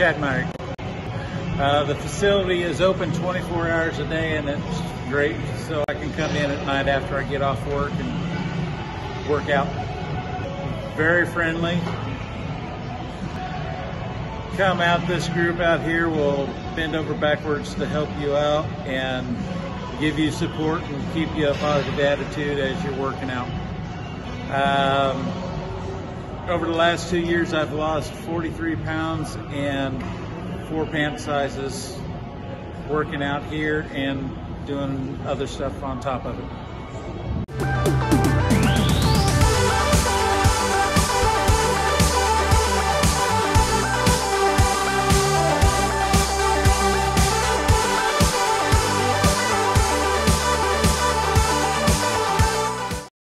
Chad Meyer. Uh, the facility is open 24 hours a day and it's great so I can come in at night after I get off work and work out. Very friendly. Come out, this group out here will bend over backwards to help you out and give you support and keep you a positive attitude as you're working out. Um, over the last two years, I've lost 43 pounds and four pant sizes working out here and doing other stuff on top of it.